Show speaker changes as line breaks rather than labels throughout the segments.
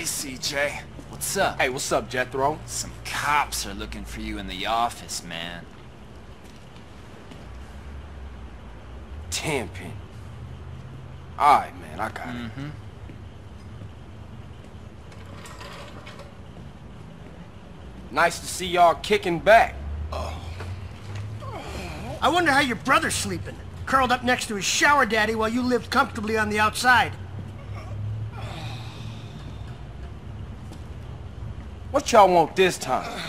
Hey, CJ. What's up?
Hey, what's up, Jethro?
Some cops are looking for you in the office, man.
Tenpenny. Alright, man, I got it.
Mm-hmm.
Nice to see y'all kicking back. Oh.
I wonder how your brother's sleeping. Curled up next to his shower daddy while you lived comfortably on the outside.
What y'all want this time?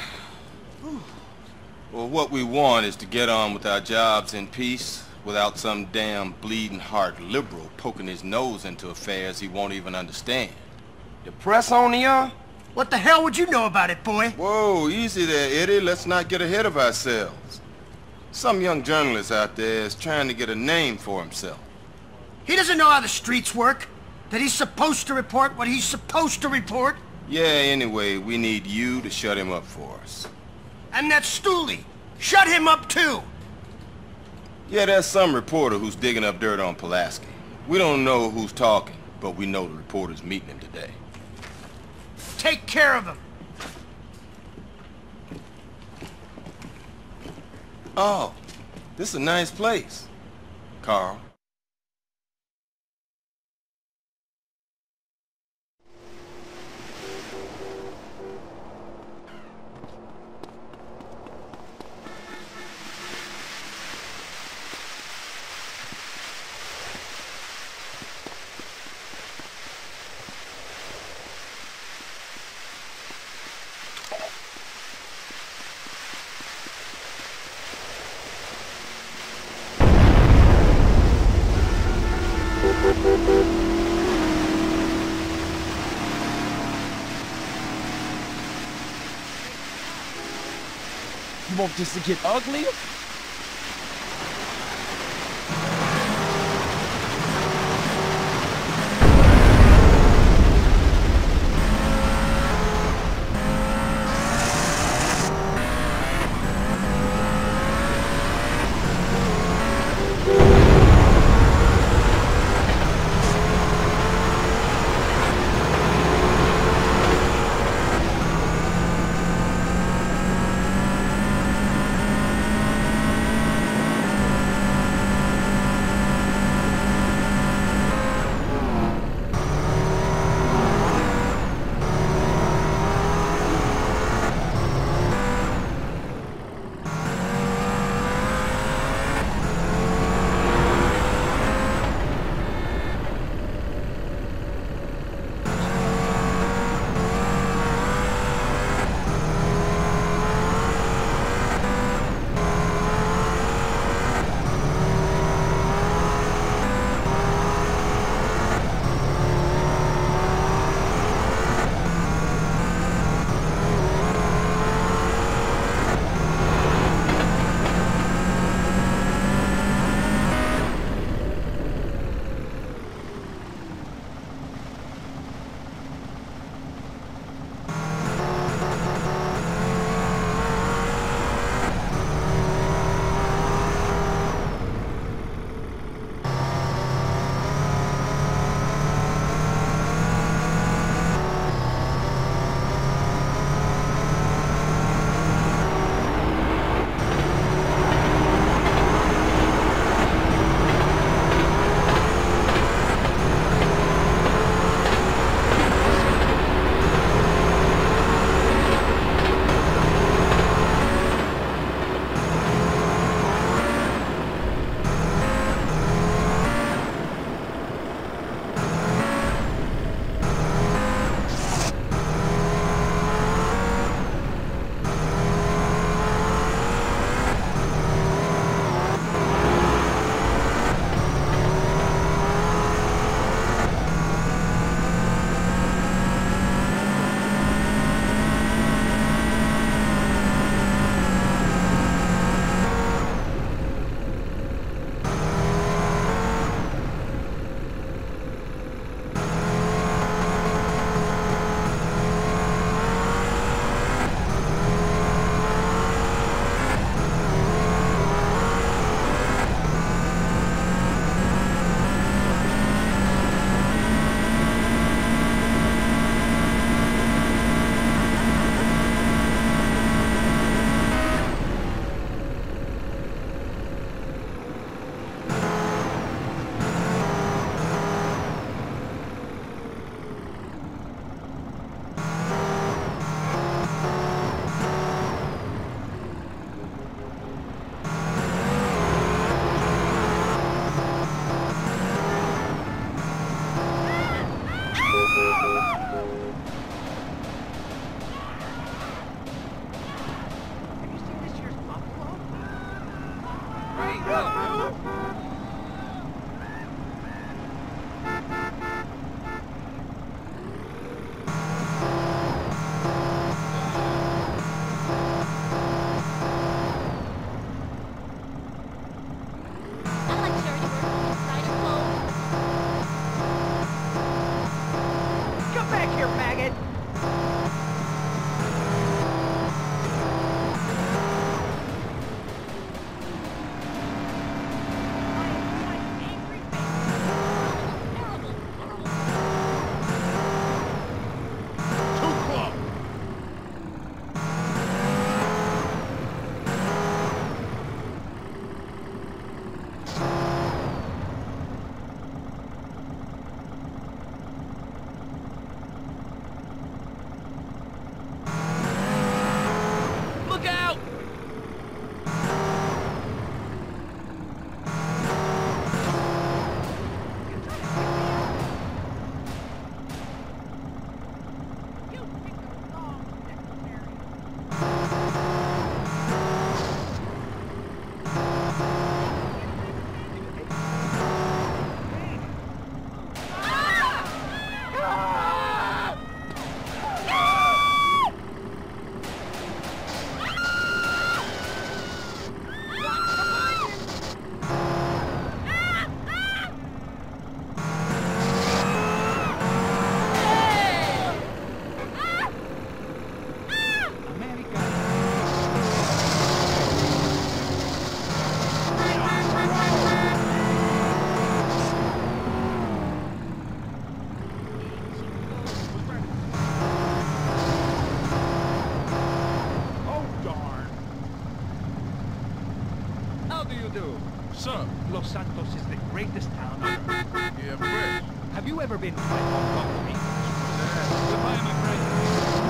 Well, what we want is to get on with our jobs in peace without some damn bleeding heart liberal poking his nose into affairs he won't even understand.
The press on y'all?
What the hell would you know about it, boy?
Whoa, easy there, Eddie. Let's not get ahead of ourselves. Some young journalist out there is trying to get a name for himself.
He doesn't know how the streets work. That he's supposed to report what he's supposed to report.
Yeah, anyway, we need you to shut him up for us.
And that Stooley. Shut him up too.
Yeah, there's some reporter who's digging up dirt on Pulaski. We don't know who's talking, but we know the reporter's meeting him today.
Take care of him.
Oh, this is a nice place. Carl.
This to get ugly?
Los Santos is the greatest town on earth.
Yeah.
Have you ever been to my Hong Kong, please?
Goodbye, my friend.